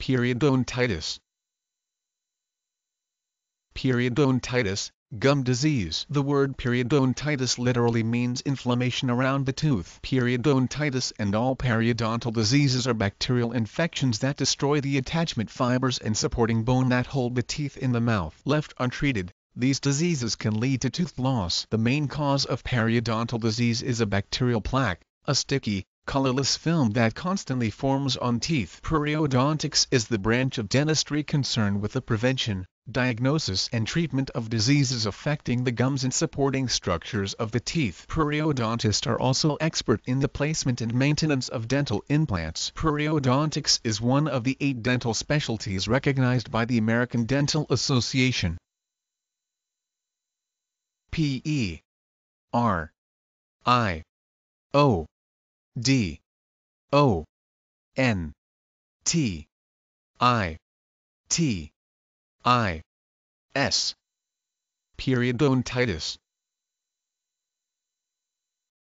Periodontitis Periodontitis, gum disease The word periodontitis literally means inflammation around the tooth. Periodontitis and all periodontal diseases are bacterial infections that destroy the attachment fibers and supporting bone that hold the teeth in the mouth. Left untreated, these diseases can lead to tooth loss. The main cause of periodontal disease is a bacterial plaque, a sticky, colorless film that constantly forms on teeth. Periodontics is the branch of dentistry concerned with the prevention, diagnosis and treatment of diseases affecting the gums and supporting structures of the teeth. Periodontists are also expert in the placement and maintenance of dental implants. Periodontics is one of the eight dental specialties recognized by the American Dental Association. P E R I O D. O. N. T. I. T. I. S. Periodontitis